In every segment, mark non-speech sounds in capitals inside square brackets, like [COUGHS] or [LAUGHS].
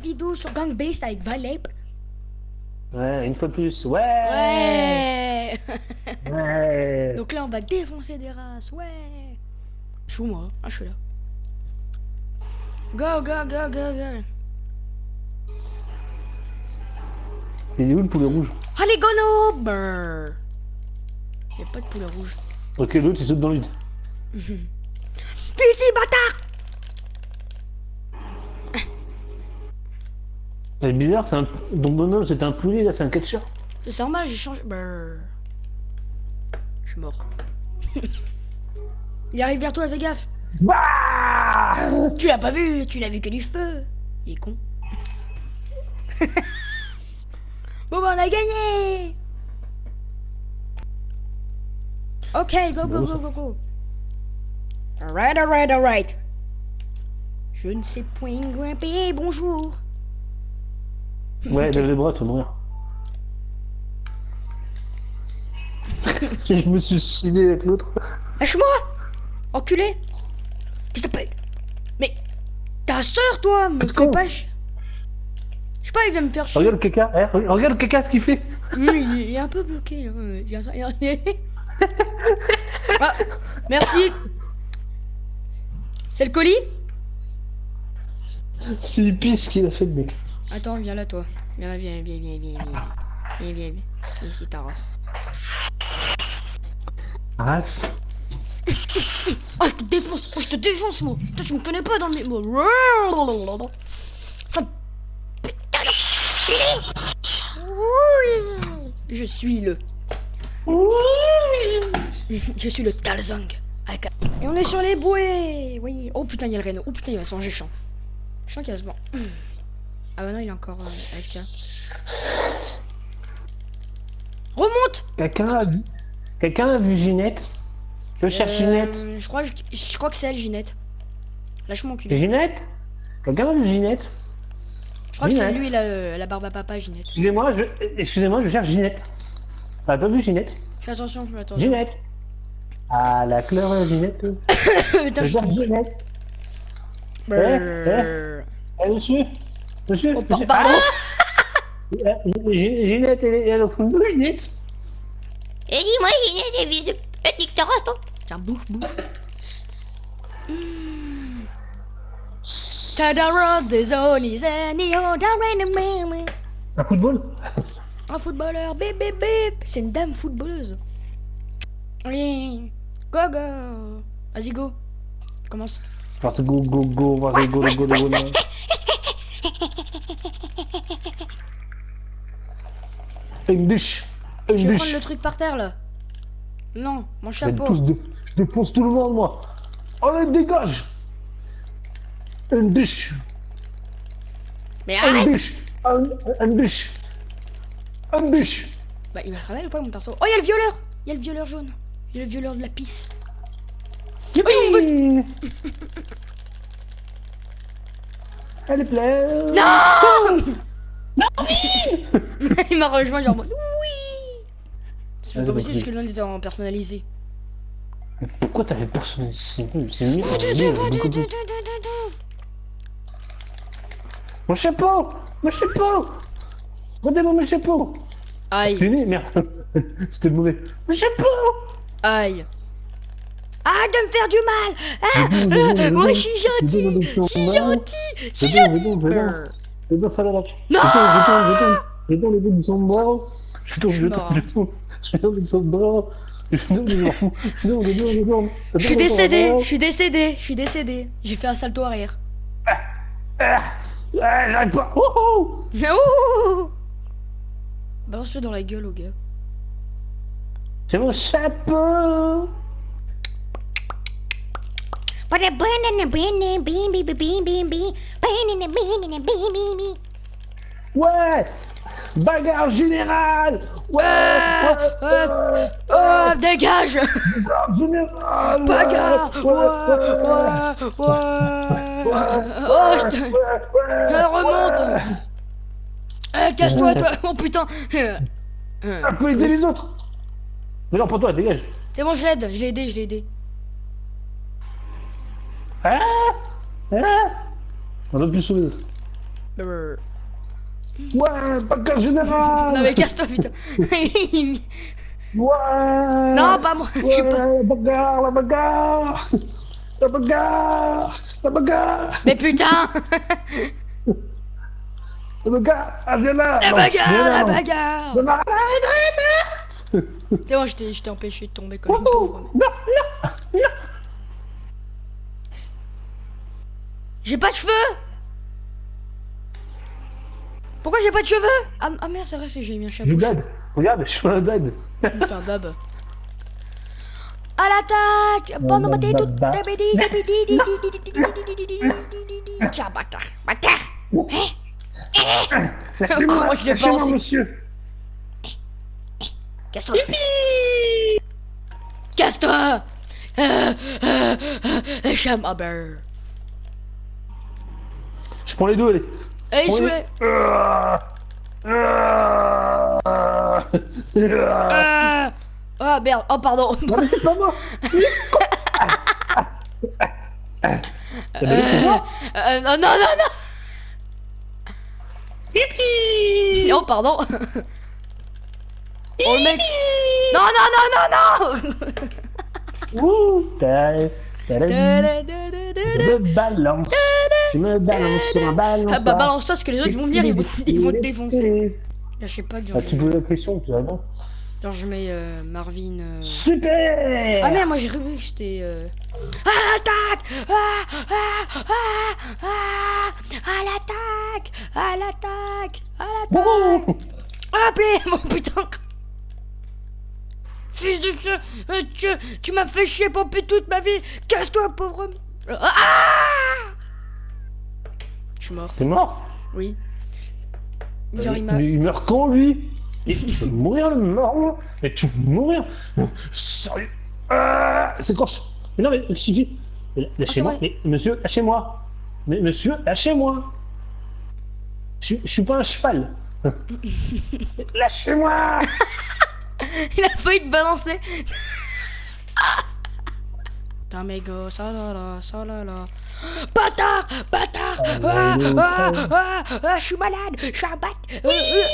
vidéo sur Gang Beast avec Valep. Ouais, une fois de plus. Ouais. Ouais Ouais. [LAUGHS] Donc là, on va défoncer des races. Ouais Je suis où, moi? Ah, je suis là. Go, go, go, go, go. Il est où le poulet rouge? Allez, go, no Brrr. Y a pas de poulet rouge. Ok, l'autre il saute dans le vide. [LAUGHS] Fais ici, bâtard C'est bizarre, c'est un. Bonhomme c'était un poulet, là c'est un catcher. C'est normal, j'ai changé. Brrr. Je suis mort. [LAUGHS] Il arrive vers toi, fais gaffe. Bah Tu l'as pas vu, tu n'as vu que du feu. Il est con. [LAUGHS] bon, bah, on a gagné. Ok, go, go, go, go, go. Alright, alright, alright. Je ne sais point grimper, bonjour. Ouais, lève les bras, tu vas mourir. Je me suis suicidé avec l'autre. Lâche-moi Enculé Qu'est-ce que Mais ta soeur toi me fais pas Je sais pas, il vient me faire chier. Regarde le caca, eh, re- regarde le caca ce qu'il fait. Il, il est un peu bloqué. là. Il est- il est- [LAUGHS] Ah, merci. C'est le colis? C'est l'épice qu'il a fait le mec. Attends, viens là toi. Viens là, viens, viens, viens, viens, viens. Viens, viens, viens. Viens ici ta race. Race. Oh, je te défonce, oh, je te défonce moi. Putain, je me connais pas dans le mots. Ça putain d'enculé. Je suis le. Je suis le Talzang. Et on est sur les bouées. Oui. Oh putain, il y a le Reno. Oh putain, il va se venger Champ. Champ qui va se vendre. Ah bah non, il est encore euh, AFK. Remonte Quelqu'un a vu. Quelqu'un a vu Ginette? Je cherche Euh, Ginette. Je crois, je, je crois que c'est elle, Ginette. Lâche-moi enculé. Ginette? Quelqu'un a vu Ginette? Je crois que c'est lui la, euh, la barbe à papa, Ginette. Excusez-moi, je... Excusez-moi, je cherche Ginette. T'as pas vu Ginette? Fais attention, fais attention. Ginette Ah, la couleur Ginette. [COUGHS] Putain, Je cherche Ginette. Brrr. Eh, monsieur Monsieur, Oh, monsieur Gi- Ginette, elle est elle au fond de Ginette Et dis-moi, Ginette, j'ai vu de petite terrasse, toi. Tiens, bouffe, bouffe. Tadara des onis, Un football? Un footballeur, bip bip bip. C'est une dame footballeuse. Oui. Go go. Vas-y go. Commence. Go, go, go, va rigoler, go, go, go, go. Une bûche. Je Une vais prendre le truc par terre là. Non, mon Je chapeau. tous dé- je défonce tout le monde, moi. Allez, dégage. Une bûche. Mais Une arrête bûche. Un- Une bûche. Une bûche. Bah il va travailler ou pas mon perso? Oh y'a le violeur. Y'a le violeur jaune. Y'a le violeur de la pisse. [LAUGHS] Elle est pleine Non [LAUGHS] Il m'a rejoint genre en mode, oui C'est pas possible parce que le jaune était en personnalisé. Pourquoi t'avais personne ici C'est mieux. Mon chapeau Mon chapeau. Regardez-moi mon chapeau. Aïe, Merde. [LAUGHS] C'était mauvais. Mon chapeau. Aïe. Arrête de me faire du mal Ah, Je dis, je dis, je euh, Moi je suis gentil je suis gentil Je Je suis gentil lac. Non Je tourne, je tourne, je tourne. Je tourne les deux qui sont bras. Je tourne, Je mort. je tourne. Je bras. Je je je suis décédé, je suis décédé, je suis décédé. J'ai fait un salto arrière. Ah, ah, j'arrive pas. Oh, oh. [LAUGHS] Ouh Balance-le dans la gueule au gars. C'est mon chapeau. Ouais. Bagarre générale. Ouais. Ouais, ouais, ouais. Oh, dégage Bagarre générale. Bagarre Ouais, Ouais, ouais, ouais, ouais ouais. Oh, je te... Ouais, ouais, Euh, remonte. ouais. Eh, casse-toi, toi Oh putain Euh, euh, Ah, faut aider les autres. Mais non, pas toi, dégage. C'est bon, je l'aide, je l'ai aidé, je l'ai aidé. Ah Ah On va plus sauver l'autre. Brrr. Ouais, bagarre générale Non mais casse-toi putain. [LAUGHS] Ouais non pas moi. Je Ouais, pas. la bagarre, la bagarre La bagarre La bagarre Mais putain. La bagarre Ah, viens là La bagarre, la bagarre. Arrête, arrête, C'est bon, je t'ai je t'ai empêché de tomber comme une pauvre. Non, non, non J'ai pas de cheveux. Pourquoi j'ai pas de cheveux? Ah, ah merde, c'est vrai, j'ai mis un chapeau. Dead Regarde, je suis un Je vais faire dab. À l'attaque. Bon, t'es tout... Tiens, bâtard Bâtard. Hein Comment je l'ai monsieur. Casse-toi. Casse-toi. Euh, euh, euh, Cham... Ah ben... Je prends les deux, allez. Allez, sous les- Ah. Ah. Ah. Ah. Ah merde, oh pardon. Non mais c'est pas moi Euh, non, non, non, non. Oh, pardon. Oh, mec. Non, non, non, non, non. Ouh, me balance, je me balance sur un ballon. Ah bah balance-toi parce que les autres vont venir, ils vont, ils vont te défoncer. Ah, Là, je sais pas, genre, tu je, veux la pression, tu vas bien. genre, je mets euh, Marvin... euh, Super! Ah merde, moi j'ai cru que c'était... Euh... À l'attaque! Ah, ah, ah, ah, À l'attaque! À l'attaque! À l'attaque! Ah mais [LAUGHS] mon putain Fils de chien euh, Tu, tu m'as fait chier pomper toute ma vie. Casse-toi pauvre homme Ah Je suis mort, T'es mort? Oui. Genre il m'a... Mais il meurt quand, lui? Il [LAUGHS] va mourir, le mort. Mais tu vas mourir. Sérieux. Ah, C'est je... Mais non, mais il suffit Lâchez-moi, mais monsieur, lâchez-moi. Mais monsieur, lâchez-moi. Je, je suis pas un cheval. [LAUGHS] Lâchez-moi [LAUGHS] [LAUGHS] Il a failli te balancer. Tamego, ça là là, ça là là. Bâtard Bâtard ah, ah, ah, ah, Je suis malade Je suis un bat. Euh, euh, Oui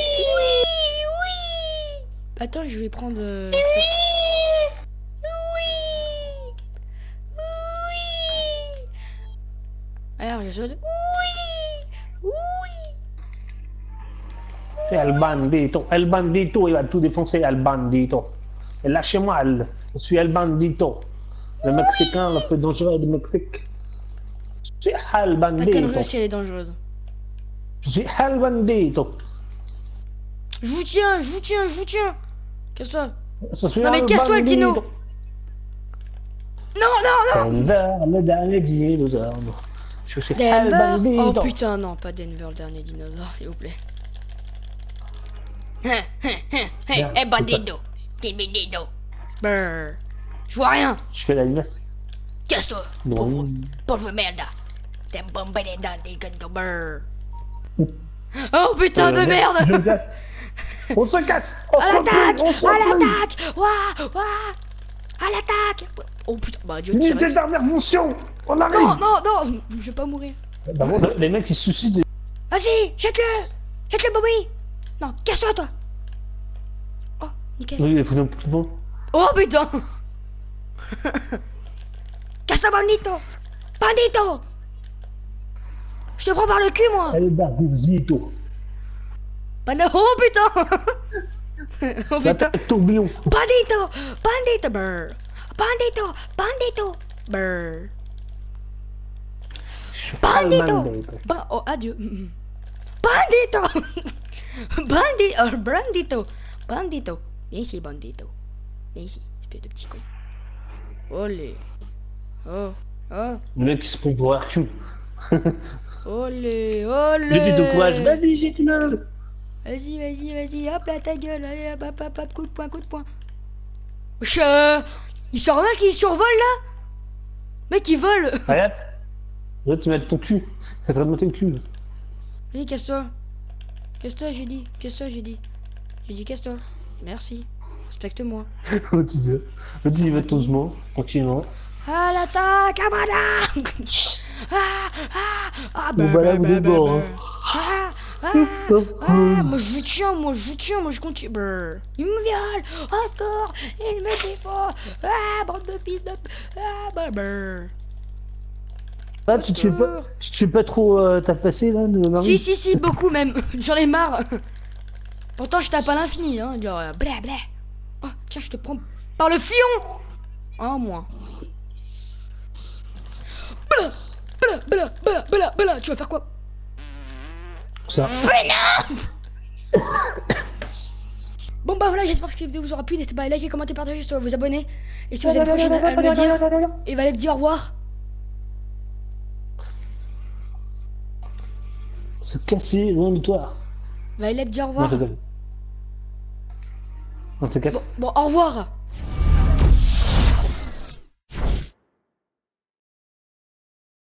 Oui. Attends, je vais prendre... euh, Oui Oui Alors, je saute. C'est El Bandito, El Bandito, il va tout défoncer, El Bandito. Et lâchez-moi, je suis El Bandito. Le Mexicain le plus dangereux du Mexique. Je suis El Bandito. connerie aussi, elle est dangereuse. Je suis El Bandito. Je vous tiens, je vous tiens, je vous tiens Casse-toi Non, mais casse-toi, le dino. Bandito. Non, non, non Denver, le dernier dinosaure. Je suis El Denver Oh Bandito. putain, non, pas Denver, le dernier dinosaure, s'il vous plaît. Hein, Hey, Merde, hey, bandito. Quel bandito. Brrr. Je vois rien Je fais la limace. Casse-toi, Non. pauvre, pauvre merde. T'es un bon dans tes. Brrr. Oh putain de Euh, merde. On se casse On se l'attaque replie On se À l'attaque Ouah Ouah À l'attaque Oh putain, bah Dieu Unité T-Rex. dernière fonction On arrive Non, non, non Je vais pas mourir. Bah bon, les mecs ils se suicident. Vas-y, jette-le Jette-le, Bobby Non, casse-toi, toi. Oh, nickel. Oui, il faut un petit bon. Oh putain. Casse-toi, Bandito. Bandito. Je te prends par le cul, moi. Elle est Bandito. Banda- Oh putain. Oh putain. tourbillon. Bandito. Bandito Brr. Bandito. Bandito. Brr. Bandito. Ba- Oh, adieu. Mm, mm. Bandito [LAUGHS] [LAUGHS] Bandito oh, Bandito Bandito Viens ici, Bandito Viens ici, espèce de petit con. Olé Oh Oh Le mec il se prend pour Hercule. [LAUGHS] Olé Olé dit de courage, vas-y, jette-le Vas-y, vas-y, vas-y, hop là ta gueule, allez, hop, hop, hop, hop, coup de poing, coup de poing. Wesh, euh, il sort mal qu'il survole là Mec, il vole Regarde. Là, tu mets ton cul. Ça te monter le cul. Vas-y, casse-toi. Casse-toi, j'ai dit. Casse-toi, j'ai dit. J'ai dit, casse-toi. Merci. Respecte-moi. [LAUGHS] Il va doucement, tranquillement. À l'attaque, Amada [LAUGHS] Ah Ah Ah Bon, bah êtes mort, hein. Ah, ah, ah, moi je vous tiens, moi je vous tiens, moi je continue. Brrr. Il me viole, au secours, il me défend. Ah, bande de fils de. Ah, bah, brrr. Ah, tu te fais pas, tu te fais pas trop euh, tapasser là de Marie Si, si, si, beaucoup même. [LAUGHS] J'en ai marre. Pourtant, je tape à l'infini, hein. Genre, euh, blé, blé. Oh, tiens, je te prends par le fion. Un moins. Blah, blah, blah, blah, blah. Tu vas faire quoi? Ça. Bon bah voilà, j'espère que cette vidéo vous aura plu. N'hésitez pas à liker, commenter, partager, vous abonner. Et si vous êtes prochain à me le dire, et va aller me dire au revoir. Se casser loin de toi. Va aller me dire au Non, revoir. je rigole. On se casse. Bon, bon, au revoir.